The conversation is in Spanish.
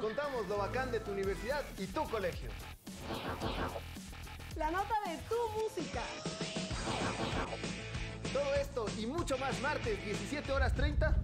contamos lo bacán de tu universidad y tu colegio. La nota de tu música. Todo esto y mucho más martes, 17 horas 30.